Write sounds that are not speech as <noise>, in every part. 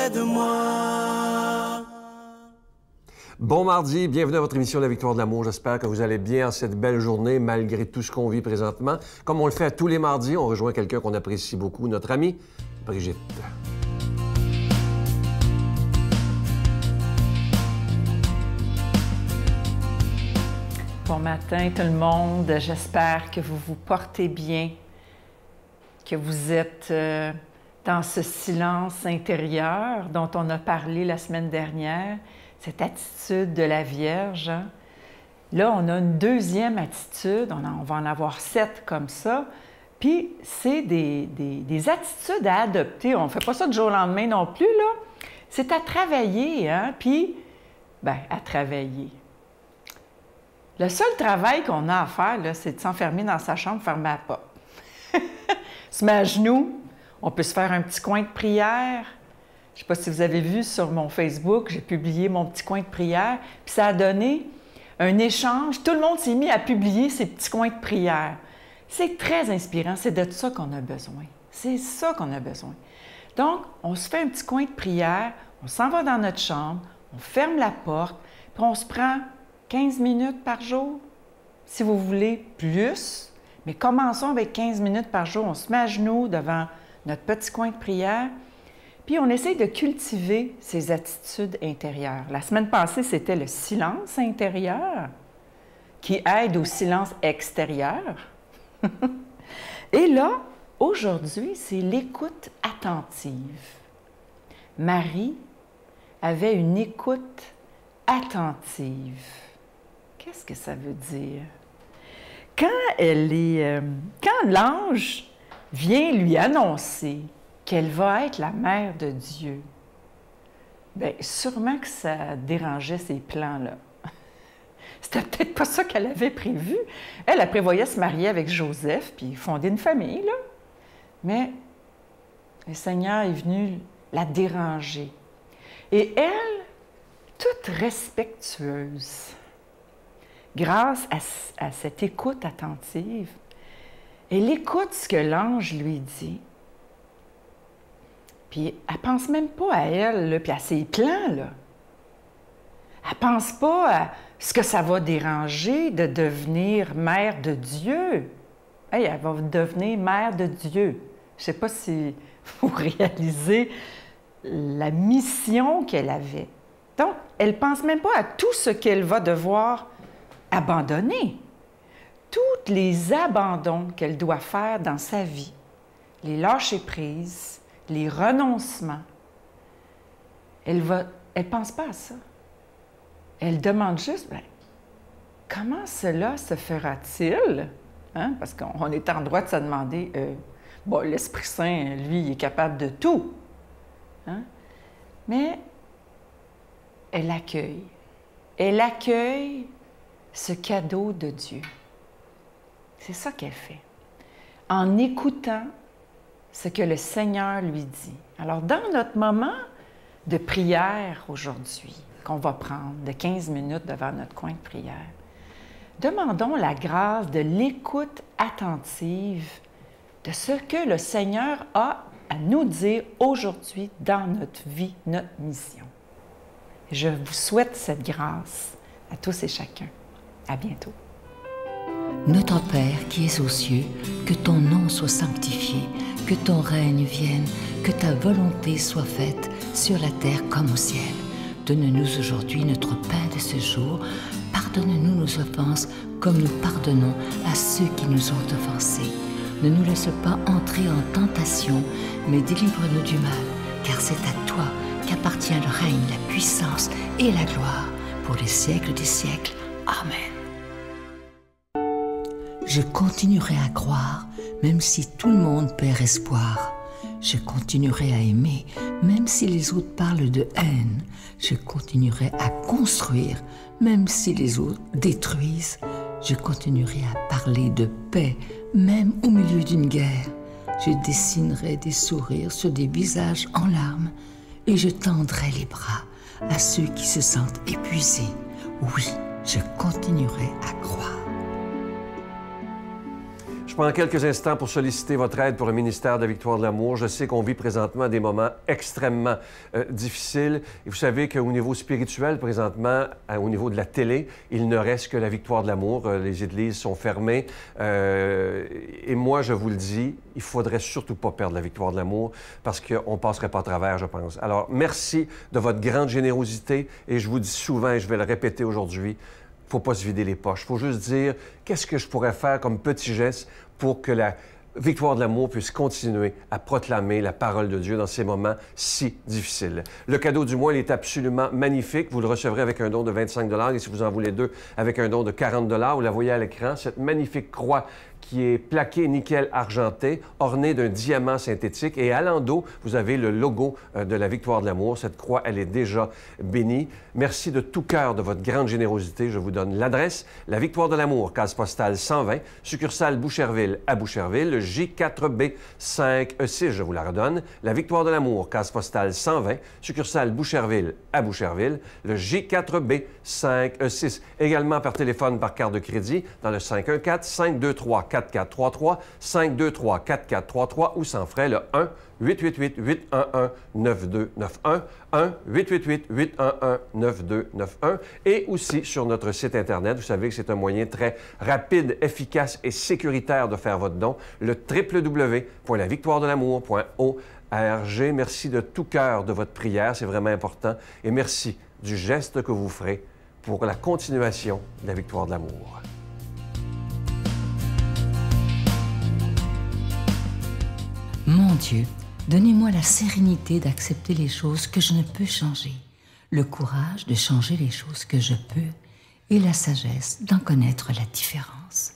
près de moi. Bon mardi, bienvenue à votre émission La Victoire de l'amour. J'espère que vous allez bien en cette belle journée malgré tout ce qu'on vit présentement. Comme on le fait à tous les mardis, on rejoint quelqu'un qu'on apprécie beaucoup, notre amie Brigitte. Bon matin tout le monde, j'espère que vous vous portez bien, que vous êtes euh, dans ce silence intérieur dont on a parlé la semaine dernière, cette attitude de la Vierge. hein. Là, on a une deuxième attitude, on, va en avoir sept comme ça, puis c'est des, des- des attitudes à adopter. On ne fait pas ça du jour au lendemain non plus, là. C'est à travailler, hein, puis, ben, à travailler. Le seul travail qu'on a à faire, là, c'est de s'enfermer dans sa chambre, fermer la porte. se met à. On peut se faire un petit coin de prière. Je ne sais pas si vous avez vu sur mon Facebook, j'ai publié mon petit coin de prière, puis ça a donné un échange. Tout le monde s'est mis à publier ses petits coins de prière. C'est très inspirant, c'est de ça qu'on a besoin. C'est ça qu'on a besoin. Donc, on se fait un petit coin de prière, on s'en va dans notre chambre, on ferme la porte, puis on se prend 15 minutes par jour, si vous voulez plus. Mais commençons avec 15 minutes par jour. On se met à genoux devant notre petit coin de prière, puis on essaye de cultiver ces attitudes intérieures. La semaine passée, c'était le silence intérieur qui aide au silence extérieur. <laughs> Et là, aujourd'hui, c'est l'écoute attentive. Marie avait une écoute attentive. Qu'est-ce que ça veut dire? Quand elle est, euh, quand l'ange vient lui annoncer qu'elle va être la mère de Dieu, bien, sûrement que ça dérangeait ses plans là. <laughs> C'était peut-être pas ça qu'elle avait prévu. Elle, elle prévoyait se marier avec Joseph puis fonder une famille là. Mais le Seigneur est venu la déranger. Et elle, toute respectueuse, grâce à, à cette écoute attentive, elle écoute ce que l'ange lui dit. Puis elle pense même pas à elle, là, puis à ses plans, là. Elle pense pas à ce que ça va déranger de devenir mère de Dieu. Hey, elle va devenir mère de Dieu. Je sais pas si <laughs> vous réalisez la mission qu'elle avait. Donc, elle pense même pas à tout ce qu'elle va devoir abandonner. Les abandons qu'elle doit faire dans sa vie, les lâcher prises, les renoncements, elle va, elle pense pas à ça. Elle demande juste, ben, comment cela se fera-t-il? Hein? Parce qu'on est en droit de se demander, euh, l'Esprit Saint, lui, il est capable de tout. Hein? Mais elle accueille. Elle accueille ce cadeau de Dieu. C'est ça qu'elle fait. En écoutant ce que le Seigneur lui dit. Alors, dans notre moment de prière aujourd'hui, qu'on va prendre de 15 minutes devant notre coin de prière, demandons la grâce de l'écoute attentive de ce que le Seigneur a à nous dire aujourd'hui dans notre vie, notre mission. Je vous souhaite cette grâce à tous et chacun. À bientôt. Notre Père qui es aux cieux, que ton nom soit sanctifié, que ton règne vienne, que ta volonté soit faite sur la terre comme au ciel. Donne-nous aujourd'hui notre pain de ce jour. Pardonne-nous nos offenses comme nous pardonnons à ceux qui nous ont offensés. Ne nous laisse pas entrer en tentation, mais délivre-nous du mal, car c'est à toi qu'appartient le règne, la puissance et la gloire pour les siècles des siècles. Amen. Je continuerai à croire, même si tout le monde perd espoir. Je continuerai à aimer, même si les autres parlent de haine. Je continuerai à construire, même si les autres détruisent. Je continuerai à parler de paix, même au milieu d'une guerre. Je dessinerai des sourires sur des visages en larmes et je tendrai les bras à ceux qui se sentent épuisés. Oui, je continuerai à croire. Je prends quelques instants pour solliciter votre aide pour le ministère de la Victoire de l'Amour. Je sais qu'on vit présentement des moments extrêmement euh, difficiles. Et vous savez qu'au niveau spirituel, présentement, euh, au niveau de la télé, il ne reste que la Victoire de l'Amour. Euh, les églises sont fermées. et moi, je vous le dis, il faudrait surtout pas perdre la Victoire de l'Amour parce qu'on ne passerait pas à travers, je pense. Alors, merci de votre grande générosité. Et je vous dis souvent, et je vais le répéter aujourd'hui, faut pas se vider les poches. Faut juste dire qu'est-ce que je pourrais faire comme petit geste pour que la victoire de l'amour puisse continuer à proclamer la parole de Dieu dans ces moments si difficiles. Le cadeau du mois, est absolument magnifique. Vous le recevrez avec un don de 25 et si vous en voulez deux, avec un don de 40 Vous la voyez à l'écran, cette magnifique croix qui est plaqué nickel argenté, orné d'un diamant synthétique. Et à l'endos, vous avez le logo euh, de la Victoire de l'amour. Cette croix, elle est déjà bénie. Merci de tout cœur de votre grande générosité. Je vous donne l'adresse. La Victoire de l'amour, case postale 120, succursale Boucherville à Boucherville, le J4B 5E6, je vous la redonne. La Victoire de l'amour, case postale 120, succursale Boucherville à Boucherville, le J4B 5E6. Également par téléphone par carte de crédit dans le 514 523 4433 523 4433 ou sans frais le 1 888 811 9291 1 888 811 9291 et aussi sur notre site internet, vous savez que c'est un moyen très rapide, efficace et sécuritaire de faire votre don, le www.lavictoiredelamour.org. Merci de tout cœur de votre prière, c'est vraiment important et merci du geste que vous ferez pour la continuation de la victoire de l'amour. Dieu, donnez-moi la sérénité d'accepter les choses que je ne peux changer, le courage de changer les choses que je peux et la sagesse d'en connaître la différence.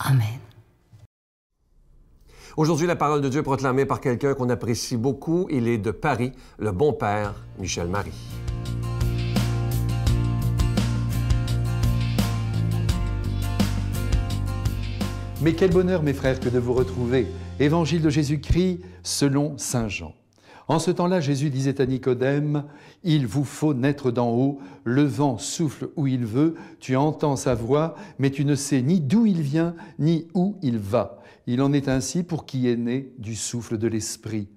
Amen. Aujourd'hui, la parole de Dieu proclamée par quelqu'un qu'on apprécie beaucoup. Il est de Paris, le bon père Michel Marie. Mais quel bonheur, mes frères, que de vous retrouver Évangile de Jésus-Christ selon Saint Jean. En ce temps-là, Jésus disait à Nicodème, Il vous faut naître d'en haut, le vent souffle où il veut, tu entends sa voix, mais tu ne sais ni d'où il vient, ni où il va. Il en est ainsi pour qui est né du souffle de l'Esprit.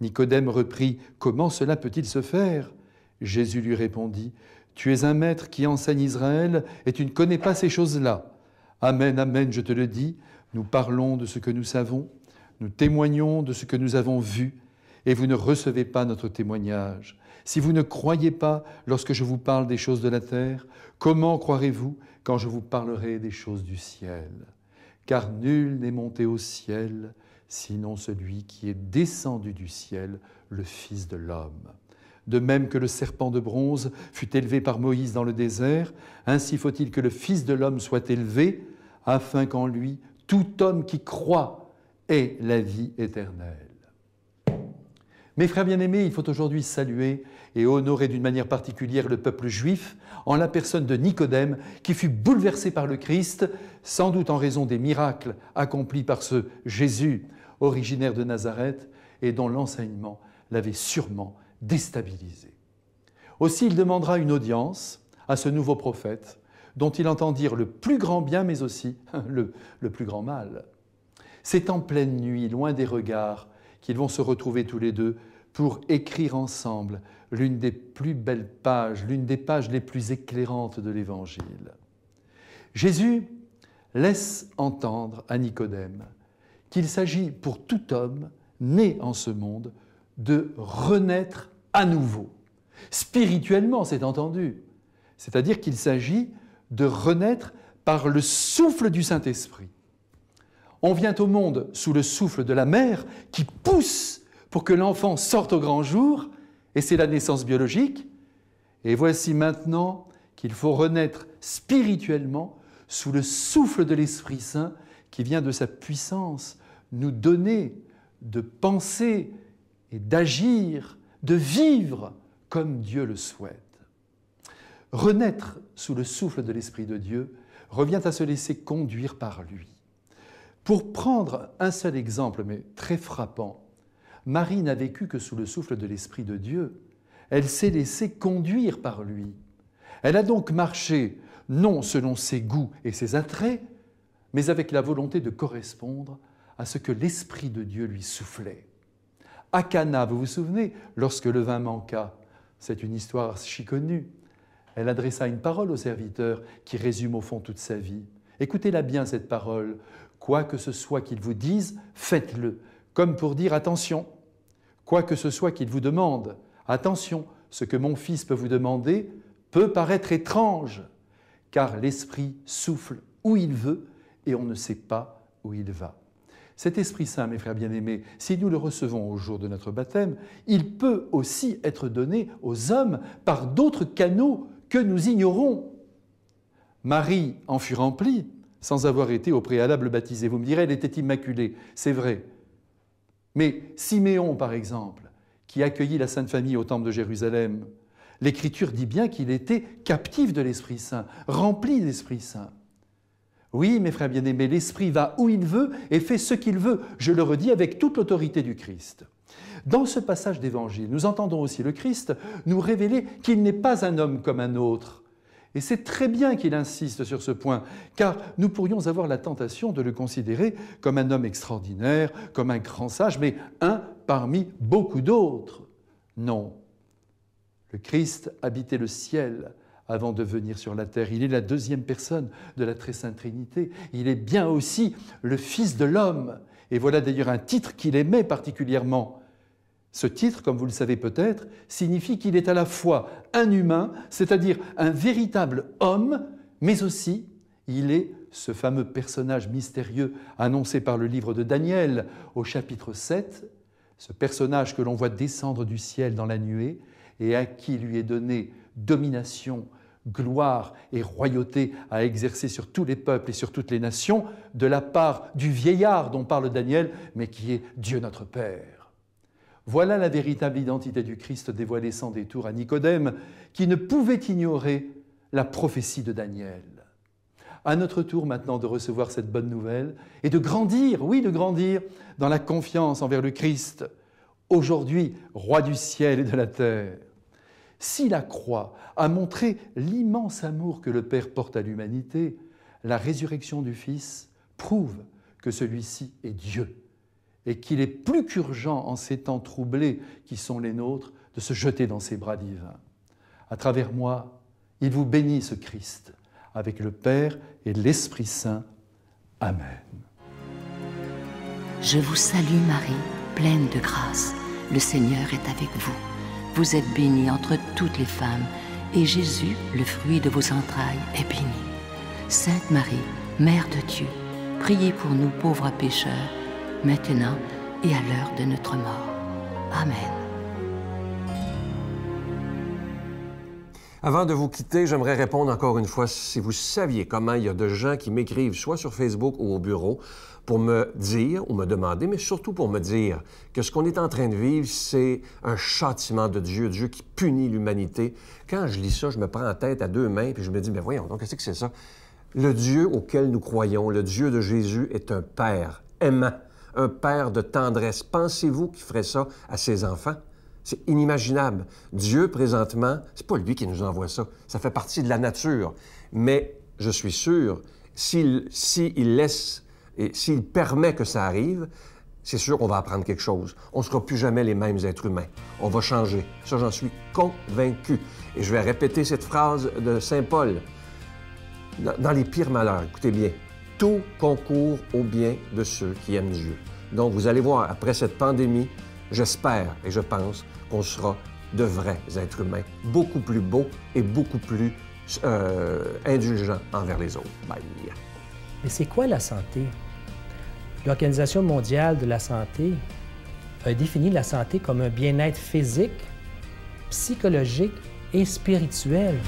Nicodème reprit, Comment cela peut-il se faire? Jésus lui répondit, Tu es un maître qui enseigne Israël, et tu ne connais pas ces choses-là. Amen, amen, je te le dis, nous parlons de ce que nous savons nous témoignons de ce que nous avons vu et vous ne recevez pas notre témoignage. Si vous ne croyez pas lorsque je vous parle des choses de la terre, comment croirez-vous quand je vous parlerai des choses du ciel? Car nul n'est monté au ciel, sinon celui qui est descendu du ciel, le Fils de l'homme. De même que le serpent de bronze fut élevé par Moïse dans le désert, ainsi faut-il que le Fils de l'homme soit élevé, afin qu'en lui tout homme qui croit et la vie éternelle. Mes frères bien-aimés, il faut aujourd'hui saluer et honorer d'une manière particulière le peuple juif en la personne de Nicodème qui fut bouleversé par le Christ, sans doute en raison des miracles accomplis par ce Jésus originaire de Nazareth et dont l'enseignement l'avait sûrement déstabilisé. Aussi il demandera une audience à ce nouveau prophète dont il entend dire le plus grand bien mais aussi <laughs> le, le plus grand mal. C'est en pleine nuit, loin des regards, qu'ils vont se retrouver tous les deux pour écrire ensemble l'une des plus belles pages, l'une des pages les plus éclairantes de l'Évangile. Jésus laisse entendre à Nicodème qu'il s'agit pour tout homme né en ce monde de renaître à nouveau. Spirituellement, c'est entendu. C'est-à-dire qu'il s'agit de renaître par le souffle du Saint-Esprit. On vient au monde sous le souffle de la mère qui pousse pour que l'enfant sorte au grand jour, et c'est la naissance biologique. Et voici maintenant qu'il faut renaître spirituellement sous le souffle de l'Esprit Saint qui vient de sa puissance nous donner de penser et d'agir, de vivre comme Dieu le souhaite. Renaître sous le souffle de l'Esprit de Dieu revient à se laisser conduire par lui. Pour prendre un seul exemple, mais très frappant, Marie n'a vécu que sous le souffle de l'Esprit de Dieu. Elle s'est laissée conduire par lui. Elle a donc marché non selon ses goûts et ses attraits, mais avec la volonté de correspondre à ce que l'Esprit de Dieu lui soufflait. À Cana, vous vous souvenez, lorsque le vin manqua, c'est une histoire si connue, elle adressa une parole au serviteur qui résume au fond toute sa vie. Écoutez-la bien, cette parole. Quoi que ce soit qu'il vous dise, faites-le, comme pour dire attention. Quoi que ce soit qu'il vous demande, attention, ce que mon fils peut vous demander peut paraître étrange, car l'Esprit souffle où il veut et on ne sait pas où il va. Cet Esprit Saint, mes frères bien-aimés, si nous le recevons au jour de notre baptême, il peut aussi être donné aux hommes par d'autres canaux que nous ignorons. Marie en fut remplie sans avoir été au préalable baptisée. Vous me direz, elle était immaculée, c'est vrai. Mais Siméon, par exemple, qui accueillit la Sainte Famille au Temple de Jérusalem, l'Écriture dit bien qu'il était captif de l'Esprit Saint, rempli d'Esprit Saint. Oui, mes frères bien-aimés, l'Esprit va où il veut et fait ce qu'il veut, je le redis avec toute l'autorité du Christ. Dans ce passage d'Évangile, nous entendons aussi le Christ nous révéler qu'il n'est pas un homme comme un autre. Et c'est très bien qu'il insiste sur ce point, car nous pourrions avoir la tentation de le considérer comme un homme extraordinaire, comme un grand sage, mais un parmi beaucoup d'autres. Non. Le Christ habitait le ciel avant de venir sur la terre. Il est la deuxième personne de la très sainte Trinité. Il est bien aussi le Fils de l'homme. Et voilà d'ailleurs un titre qu'il aimait particulièrement. Ce titre, comme vous le savez peut-être, signifie qu'il est à la fois un humain, c'est-à-dire un véritable homme, mais aussi il est ce fameux personnage mystérieux annoncé par le livre de Daniel au chapitre 7, ce personnage que l'on voit descendre du ciel dans la nuée et à qui lui est donné domination, gloire et royauté à exercer sur tous les peuples et sur toutes les nations de la part du vieillard dont parle Daniel, mais qui est Dieu notre Père. Voilà la véritable identité du Christ dévoilée sans détour à Nicodème, qui ne pouvait ignorer la prophétie de Daniel. À notre tour maintenant de recevoir cette bonne nouvelle et de grandir, oui, de grandir dans la confiance envers le Christ, aujourd'hui roi du ciel et de la terre. Si la croix a montré l'immense amour que le Père porte à l'humanité, la résurrection du Fils prouve que celui-ci est Dieu et qu'il est plus qu'urgent en ces temps troublés qui sont les nôtres de se jeter dans ses bras divins. À travers moi, il vous bénit ce Christ, avec le Père et l'Esprit Saint. Amen. Je vous salue Marie, pleine de grâce. Le Seigneur est avec vous. Vous êtes bénie entre toutes les femmes, et Jésus, le fruit de vos entrailles, est béni. Sainte Marie, Mère de Dieu, priez pour nous pauvres pécheurs maintenant et à l'heure de notre mort. Amen. Avant de vous quitter, j'aimerais répondre encore une fois si vous saviez comment il y a de gens qui m'écrivent soit sur Facebook ou au bureau pour me dire ou me demander, mais surtout pour me dire que ce qu'on est en train de vivre, c'est un châtiment de Dieu, Dieu qui punit l'humanité. Quand je lis ça, je me prends la tête à deux mains puis je me dis, mais voyons, donc qu'est-ce que c'est ça? Le Dieu auquel nous croyons, le Dieu de Jésus, est un Père aimant un père de tendresse. Pensez-vous qu'il ferait ça à ses enfants? C'est inimaginable. Dieu, présentement, c'est pas lui qui nous envoie ça. Ça fait partie de la nature. Mais je suis sûr, s'il laisse et s'il permet que ça arrive, c'est sûr qu'on va apprendre quelque chose. On ne sera plus jamais les mêmes êtres humains. On va changer. Ça, j'en suis convaincu. Et je vais répéter cette phrase de Saint Paul. Dans les pires malheurs, écoutez bien, tout concourt au bien de ceux qui aiment Dieu. Donc, vous allez voir, après cette pandémie, j'espère et je pense qu'on sera de vrais êtres humains, beaucoup plus beaux et beaucoup plus euh, indulgents envers les autres. Bye. Mais c'est quoi la santé? L'Organisation mondiale de la santé a défini la santé comme un bien-être physique, psychologique et spirituel.